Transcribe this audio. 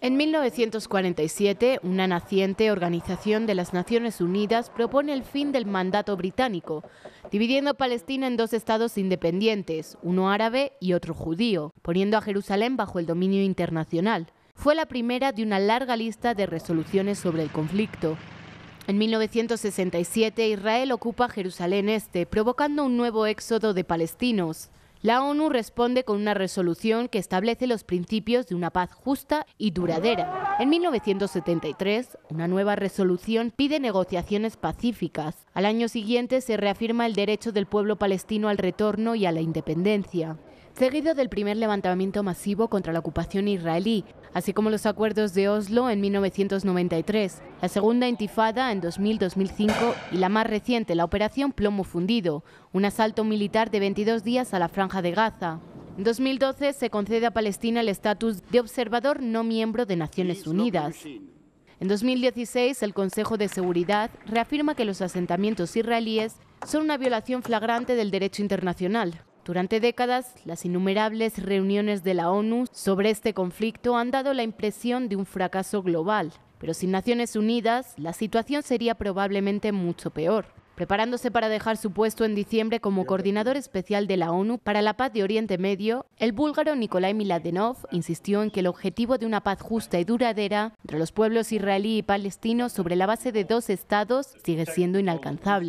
En 1947, una naciente organización de las Naciones Unidas propone el fin del mandato británico, dividiendo Palestina en dos estados independientes, uno árabe y otro judío, poniendo a Jerusalén bajo el dominio internacional. Fue la primera de una larga lista de resoluciones sobre el conflicto. En 1967, Israel ocupa Jerusalén Este, provocando un nuevo éxodo de palestinos. La ONU responde con una resolución que establece los principios de una paz justa y duradera. En 1973, una nueva resolución pide negociaciones pacíficas. Al año siguiente se reafirma el derecho del pueblo palestino al retorno y a la independencia seguido del primer levantamiento masivo contra la ocupación israelí, así como los acuerdos de Oslo en 1993, la segunda intifada en 2000-2005 y la más reciente, la operación Plomo Fundido, un asalto militar de 22 días a la franja de Gaza. En 2012 se concede a Palestina el estatus de observador no miembro de Naciones Unidas. En 2016, el Consejo de Seguridad reafirma que los asentamientos israelíes son una violación flagrante del derecho internacional. Durante décadas, las innumerables reuniones de la ONU sobre este conflicto han dado la impresión de un fracaso global, pero sin Naciones Unidas la situación sería probablemente mucho peor. Preparándose para dejar su puesto en diciembre como coordinador especial de la ONU para la paz de Oriente Medio, el búlgaro Nikolai Miladenov insistió en que el objetivo de una paz justa y duradera entre los pueblos israelí y palestino sobre la base de dos estados sigue siendo inalcanzable.